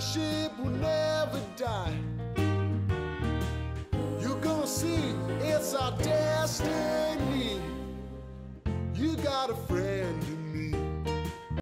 friendship will never die. You're gonna see it's our destiny. You got a friend.